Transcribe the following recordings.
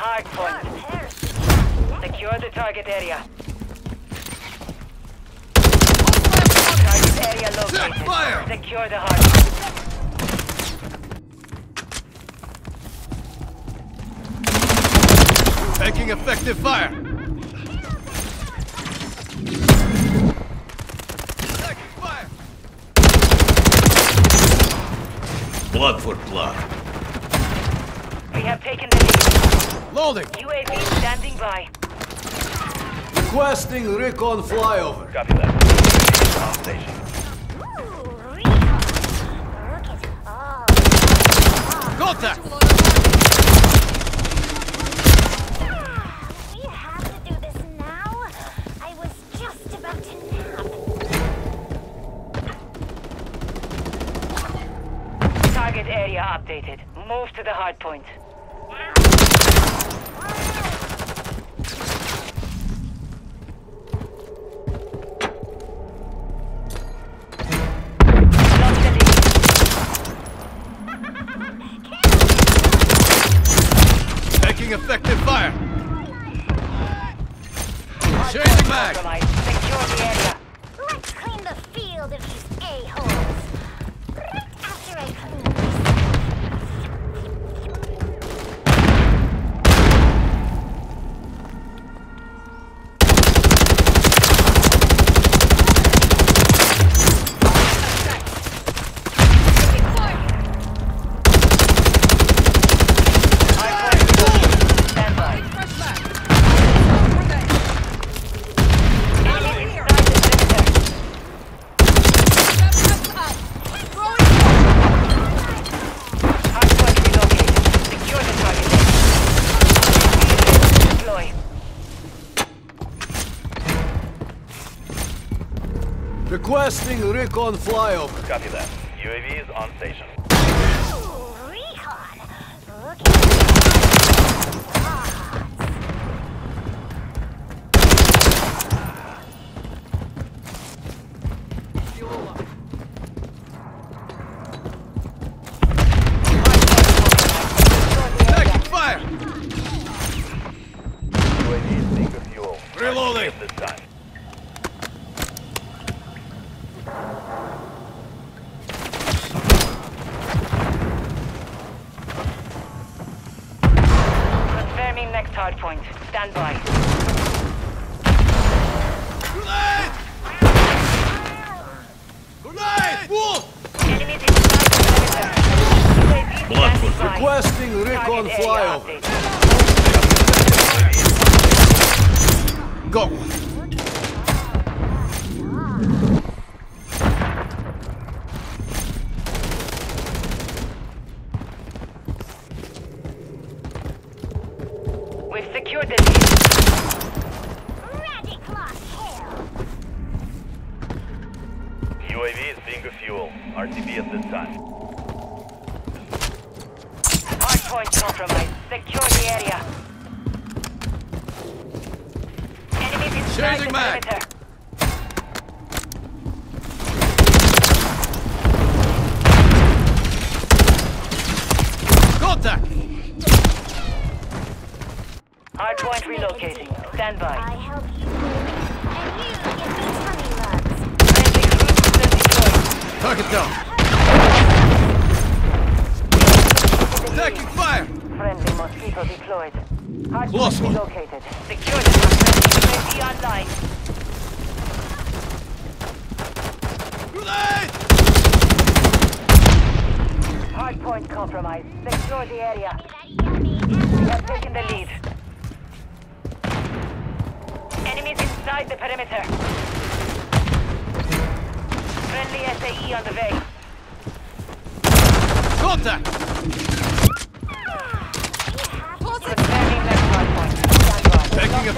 Hard point. Secure the target area. Target area located. fire! Secure the hard point. Taking effective fire. Taking fire. Blood for blood. We have taken the lead. Loading. UAV standing by. Requesting recon flyover. Copy that. On station. Contact. We have to do this now. I was just about to nap. Target area updated. Move to the hard point. Taking effective fire. Changing mag. Compromise. Secure the area. Let's clean the field of these a-holes. Right after I clean this. Stand by. Enemies inside the perimeter. Hardpoint relocated. Secure the target. Deploy. Requesting recon flyover. Copy that. UAV is on station. Taking fire. UAV is being for. Reloading. This time. Requesting recon Target area flyover. Go. We've secured the lead. Ready, UAV is being for fuel. RTB at this time. Hardpoint compromised. Secure the area. Enemies inside Changing the mag. perimeter. Contact. Hardpoint relocating. Stand I by. help you win, and you give me tummy rubs. Friendly cruisers deployed. Target down. Taking fire. Friendly mosquito deployed. Hardpoint Close one. relocated. Secure the friendly UAV online. Grenade. Hardpoint compromised. Secure the area. We have taken the lead. Enemies inside the perimeter. Friendly SAE on the way. Contact. Confirming next hardpoint. Stand by. Taking Lock the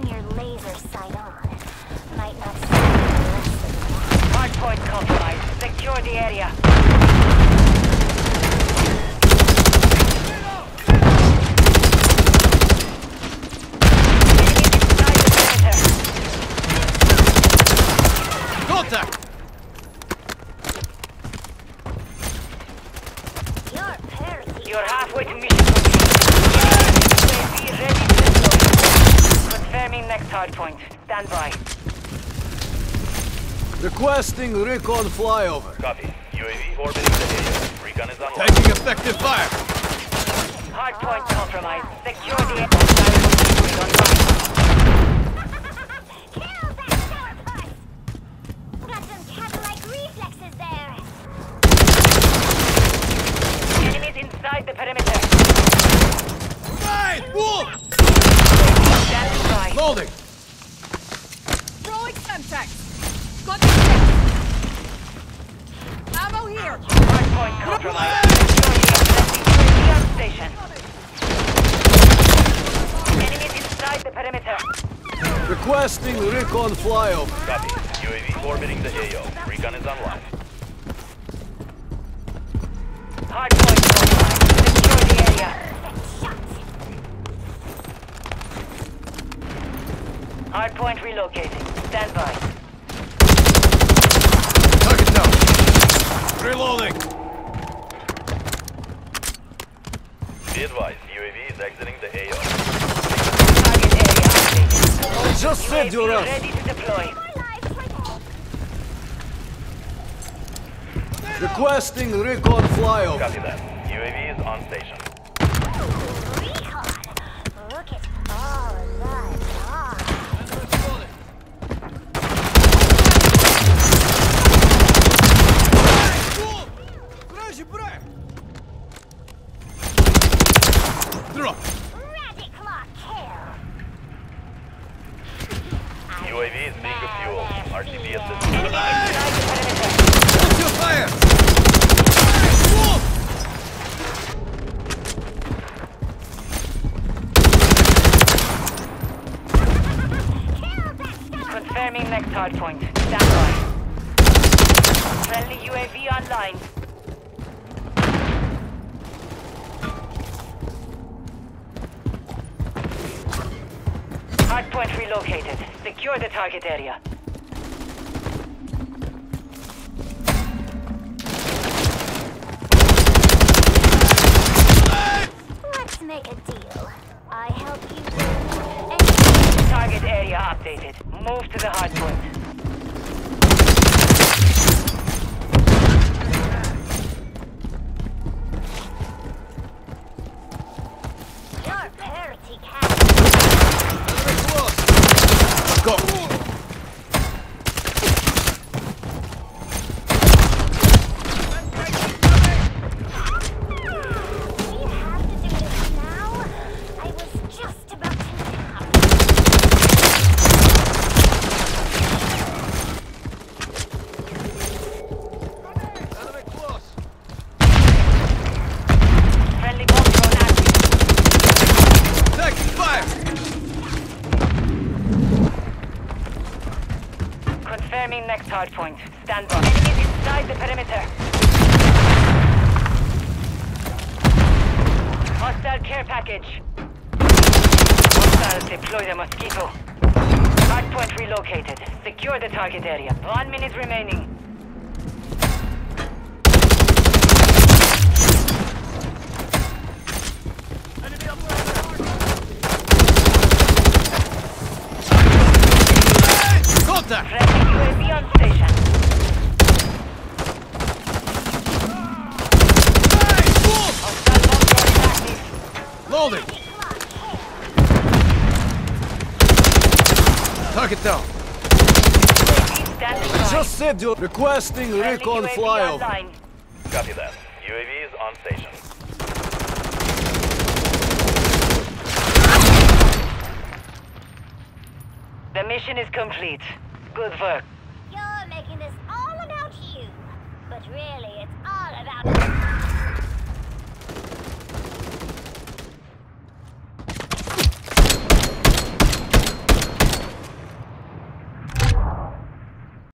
turn your laser sight on. Might not see. Hardpoint compromised. Secure the area. Enemies inside the perimeter. Contact! Your parity. You're halfway to mission complete. UAV ready to deploy. Confirming next hardpoint. Stand by. Requesting recon flyover. Copy. UAV orbiting the area. Recon is online. Taking effective fire. Hardpoint compromised. Secure the area. Online. Kill that sourpuss! Got some cat-like reflexes there. Enemies inside the perimeter. Right! Move! Stand by. Loading! Compromised. Secure the area. Station. Enemies inside the perimeter. Requesting recon flyover. Copy. UAV orbiting the AO. Recon is online. Hardpoint compromised. Secure the area. Hardpoint relocating. Stand by. Target down. Reloading. Be advised, UAV is exiting the AO. Target area updated. Just said you're UAV up. ready to deploy. My life's right Requesting recon flyover. Copy that. UAV is on station. Recon. Look at all of that dog. Drop. Radiclaw kill. UAV is being refueled. RTB assistance. Inside the perimeter. Hold your fire. Move! Kill that stuff. Confirming next hardpoint. Stand by. Friendly UAV online. Hardpoint relocated. Secure the target area. Confirming next hardpoint. Stand by. Enemies inside the perimeter. Hostile care package. Hostiles deploy the mosquito. Hardpoint relocated. Secure the target area. One minute remaining. Contact. Friendly UAV on station. Move! Hostile bomb drone active. Loading. Target down. UAV standing by. Just said you're requesting recon UAV flyover. online. Copy that. UAV is on station. The mission is complete. Good work. You're making this all about you. But really,